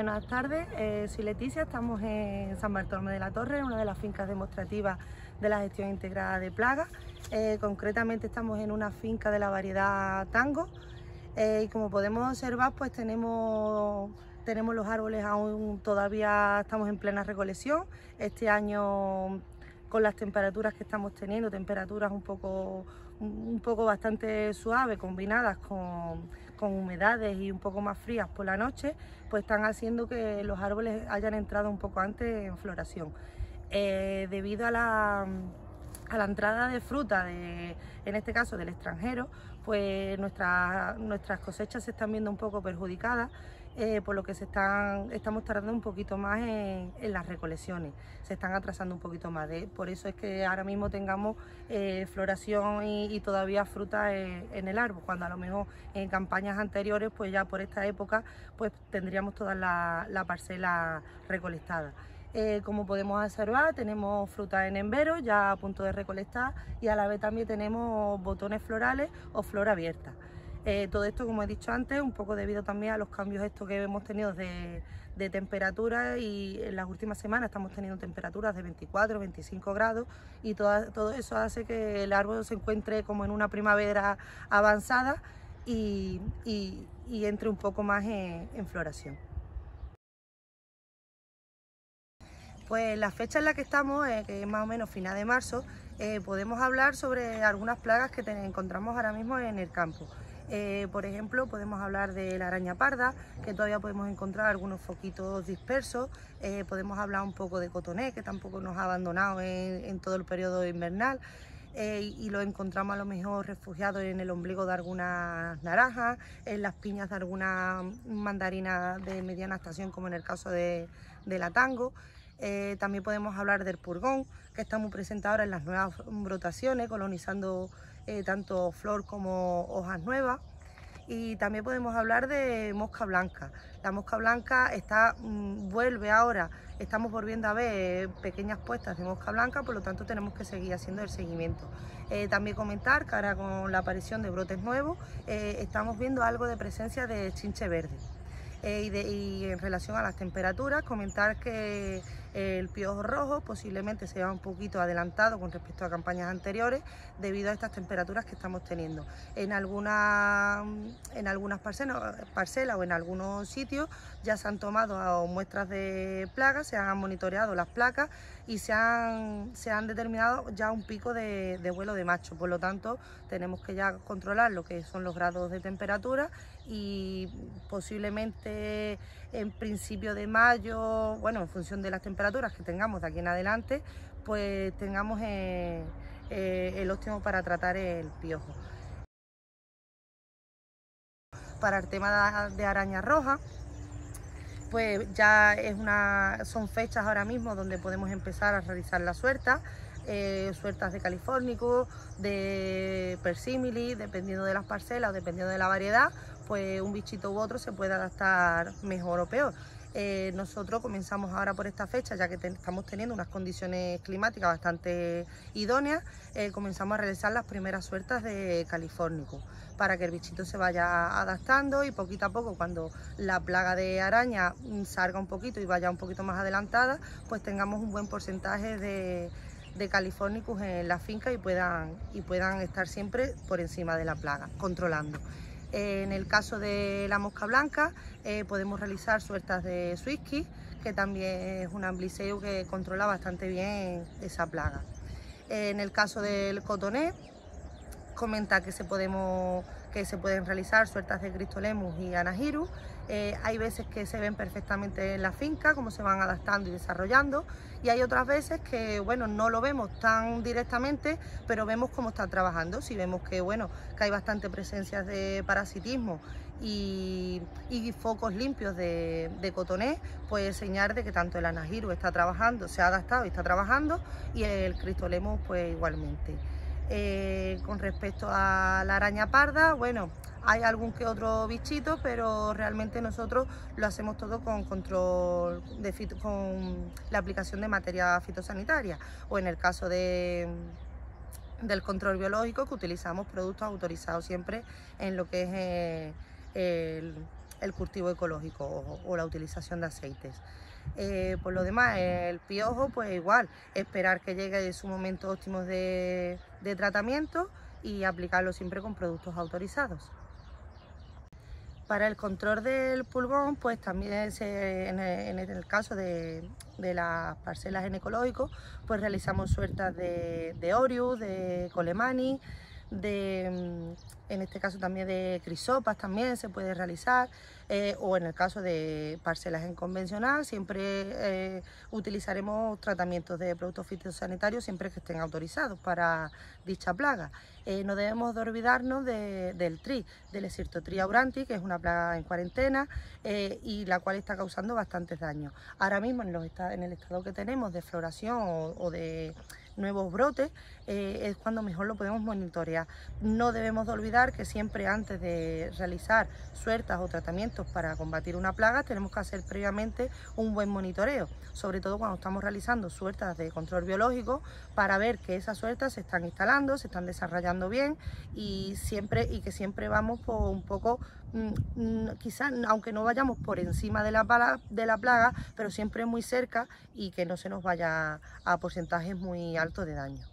Buenas tardes, eh, soy Leticia, estamos en San Bartolomé de la Torre, una de las fincas demostrativas de la gestión integrada de plagas. Eh, concretamente estamos en una finca de la variedad tango eh, y como podemos observar pues tenemos, tenemos los árboles aún todavía estamos en plena recolección. Este año con las temperaturas que estamos teniendo, temperaturas un poco, un poco bastante suaves, combinadas con, humedades y un poco más frías por la noche, pues están haciendo que los árboles hayan entrado un poco antes en floración. Eh, debido a la, a la entrada de fruta, de, en este caso del extranjero, pues nuestras cosechas se están viendo un poco perjudicadas eh, por lo que se están, estamos tardando un poquito más en, las recolecciones, se están atrasando un poquito más. por eso es que ahora mismo tengamos eh, floración y, todavía fruta en, el árbol, cuando a lo mejor en campañas anteriores, pues ya por esta época, pues tendríamos toda la, parcela recolectada. Eh, como podemos observar, tenemos fruta en embero ya a punto de recolectar y a la vez también tenemos botones florales o flor abierta. Eh, todo esto, como he dicho antes, un poco debido también a los cambios estos que hemos tenido de, temperatura y en las últimas semanas estamos teniendo temperaturas de 24, 25 grados y todo, eso hace que el árbol se encuentre como en una primavera avanzada y, entre un poco más en, floración. Pues la fecha en la que estamos, eh, que es más o menos final de marzo, eh, podemos hablar sobre algunas plagas que encontramos ahora mismo en el campo. Eh, por ejemplo, podemos hablar de la araña parda, que todavía podemos encontrar algunos foquitos dispersos. Eh, podemos hablar un poco de cotoné, que tampoco nos ha abandonado en, todo el periodo invernal. Eh, y lo encontramos a lo mejor refugiado en el ombligo de algunas naranjas, en las piñas de alguna mandarina de mediana estación, como en el caso de, la tango. También podemos hablar del purgón, que está muy presente ahora en las nuevas brotaciones, colonizando eh, tanto flor como hojas nuevas. Y también podemos hablar de mosca blanca. La mosca blanca está, mm, vuelve ahora, estamos volviendo a ver pequeñas puestas de mosca blanca, por lo tanto tenemos que seguir haciendo el seguimiento. Eh, también comentar que ahora con la aparición de brotes nuevos eh, estamos viendo algo de presencia de chinche verde. y, en relación a las temperaturas, comentar que el piojo rojo posiblemente se va un poquito adelantado con respecto a campañas anteriores debido a estas temperaturas que estamos teniendo. En, alguna, en algunas parcelas, o en algunos sitios ya se han tomado muestras de plagas, se han monitoreado las placas y se han, se han determinado ya un pico de, de vuelo de macho. Por lo tanto, tenemos que ya controlar lo que son los grados de temperatura y posiblemente en principio de mayo, bueno, en función de las temperaturas que tengamos de aquí en adelante, pues tengamos eh, eh, el óptimo para tratar el piojo. Para el tema de araña roja, pues ya es una, son fechas ahora mismo donde podemos empezar a realizar la suelta. Eh, sueltas de californico, de persimili, dependiendo de las parcelas dependiendo de la variedad, pues un bichito u otro se puede adaptar mejor o peor. Eh, nosotros comenzamos ahora por esta fecha, ya que estamos teniendo unas condiciones climáticas bastante idóneas, eh, comenzamos a realizar las primeras sueltas de califórnico para que el bichito se vaya adaptando y poquito a poco cuando la plaga de araña mm, salga un poquito y vaya un poquito más adelantada, pues tengamos un buen porcentaje de, de californicus en la finca y puedan, y puedan estar siempre por encima de la plaga, controlando. En el caso de la mosca blanca eh, podemos realizar sueltas de Swisky, que también es un ambliseu que controla bastante bien esa plaga. En el caso del cotoné, comenta que se, podemos, que se pueden realizar sueltas de Cristolemus y Anagiru. Eh, hay veces que se ven perfectamente en la finca, cómo se van adaptando y desarrollando, y hay otras veces que, bueno, no lo vemos tan directamente, pero vemos cómo está trabajando. Si vemos que, bueno, que hay bastante presencia de parasitismo y, focos limpios de, de, cotoné, pues señal de que tanto el anagiru está trabajando, se ha adaptado y está trabajando, y el Cristolemus, pues igualmente. Eh, con respecto a la araña parda, bueno, hay algún que otro bichito, pero realmente nosotros lo hacemos todo con control de con la aplicación de materia fitosanitaria o en el caso de del control biológico que utilizamos productos autorizados siempre en lo que es eh, el cultivo ecológico o, la utilización de aceites. Eh, por lo demás, el piojo, pues igual, esperar que llegue su momento óptimo de, tratamiento y aplicarlo siempre con productos autorizados. Para el control del pulgón, pues también en, el, caso de, las parcelas en ecológico, pues realizamos suertas de, de Orius, de Colemani, de, mm, en este caso también de crisopas también se puede realizar, eh, o en el caso de parcelas en convencional, siempre eh, utilizaremos tratamientos de productos fitosanitarios siempre que estén autorizados para dicha plaga. Eh, no debemos de olvidarnos del TRI, del Esirtotri auranti, que es una plaga en cuarentena y la cual está causando bastantes daños. Ahora mismo en, los en el estado que tenemos de floración o de nuevos brotes, eh, es cuando mejor lo podemos monitorear. No debemos de olvidar que siempre antes de realizar suertas o tratamientos para combatir una plaga tenemos que hacer previamente un buen monitoreo, sobre todo cuando estamos realizando suertas de control biológico para ver que esas suertas se están instalando, se están desarrollando bien y siempre y que siempre vamos por un poco mm, mm, quizás aunque no vayamos por encima de la, de la plaga, pero siempre muy cerca y que no se nos vaya a porcentajes muy altos de daño.